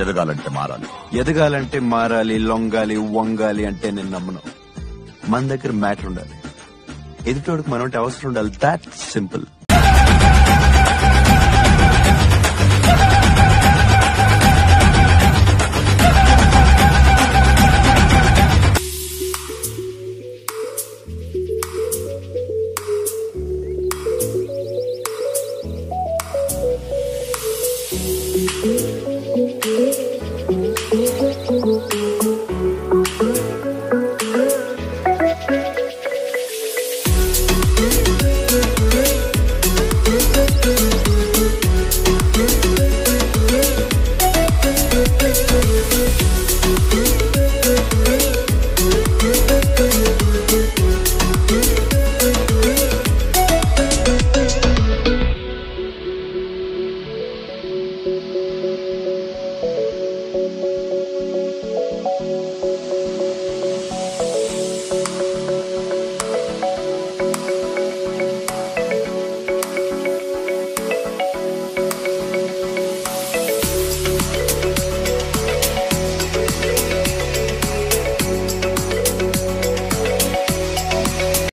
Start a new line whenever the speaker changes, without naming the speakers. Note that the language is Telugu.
ఎదగాలంటే మారాలి.
ఎదగాలంటే మారాలి లొంగాలి వంగాలి అంటే నేను నమ్మను. మన దగ్గర మ్యాటర్ ఉండాలి. ఎదుటోడికి మనం అవసరం ఉండాలి. That simple thank you Thank you.